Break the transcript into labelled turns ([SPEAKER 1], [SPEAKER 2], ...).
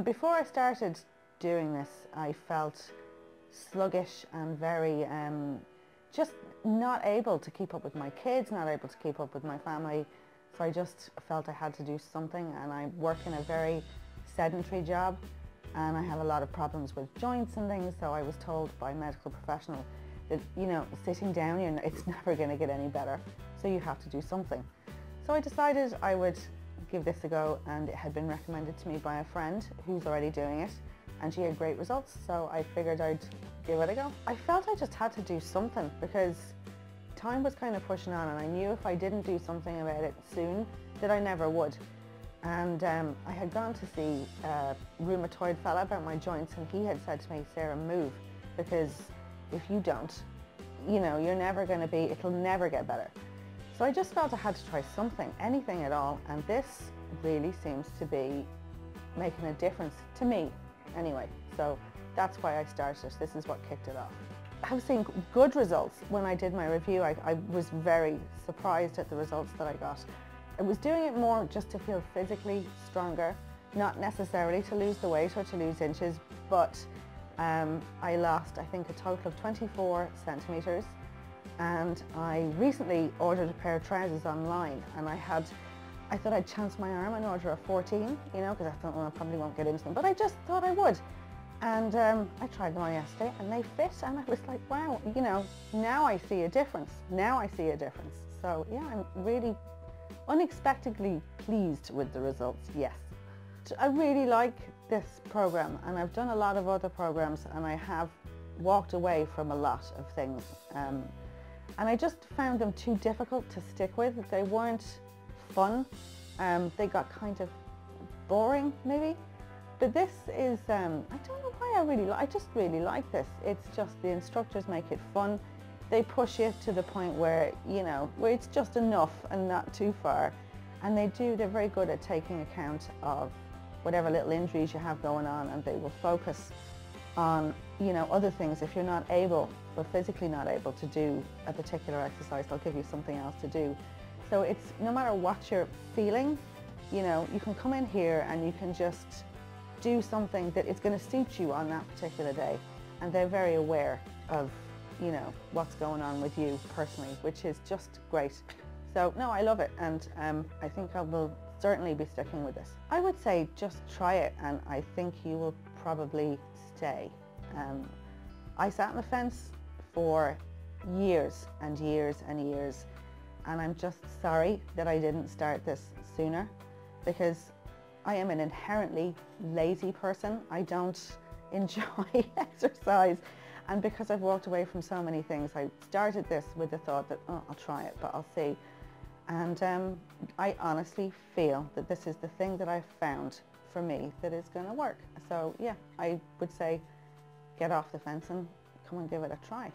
[SPEAKER 1] Before I started doing this, I felt sluggish and very um, just not able to keep up with my kids, not able to keep up with my family. So I just felt I had to do something and I work in a very sedentary job and I have a lot of problems with joints and things. So I was told by a medical professional that, you know, sitting down, it's never going to get any better. So you have to do something. So I decided I would give this a go and it had been recommended to me by a friend who's already doing it and she had great results so I figured I'd give it a go. I felt I just had to do something because time was kind of pushing on and I knew if I didn't do something about it soon that I never would. And um, I had gone to see a rheumatoid fella about my joints and he had said to me, Sarah, move because if you don't, you know, you're never going to be, it'll never get better. So I just felt I had to try something, anything at all, and this really seems to be making a difference to me anyway. So that's why I started. This is what kicked it off. I've seen good results. When I did my review, I, I was very surprised at the results that I got. I was doing it more just to feel physically stronger, not necessarily to lose the weight or to lose inches, but um, I lost, I think, a total of 24 centimetres and I recently ordered a pair of trousers online and I had I thought I'd chance my arm and order a 14 you know because I thought well I probably won't get into them but I just thought I would. And um, I tried them on yesterday and they fit and I was like wow you know now I see a difference. Now I see a difference. So yeah I'm really unexpectedly pleased with the results yes. I really like this program and I've done a lot of other programs and I have walked away from a lot of things um, and I just found them too difficult to stick with. They weren't fun. Um, they got kind of boring maybe. But this is, um, I don't know why I really like, I just really like this. It's just the instructors make it fun. They push it to the point where, you know, where it's just enough and not too far. And they do, they're very good at taking account of whatever little injuries you have going on and they will focus on, you know, other things. If you're not able or physically not able to do a particular exercise, they'll give you something else to do. So it's no matter what you're feeling, you know, you can come in here and you can just do something that is going to suit you on that particular day. And they're very aware of, you know, what's going on with you personally, which is just great. So no, I love it and um, I think I will certainly be sticking with this. I would say just try it and I think you will probably stay. Um, I sat on the fence for years and years and years and I'm just sorry that I didn't start this sooner because I am an inherently lazy person. I don't enjoy exercise and because I've walked away from so many things I started this with the thought that oh, I'll try it but I'll see and um, I honestly feel that this is the thing that I've found for me that is going to work. So yeah, I would say get off the fence and come and give it a try.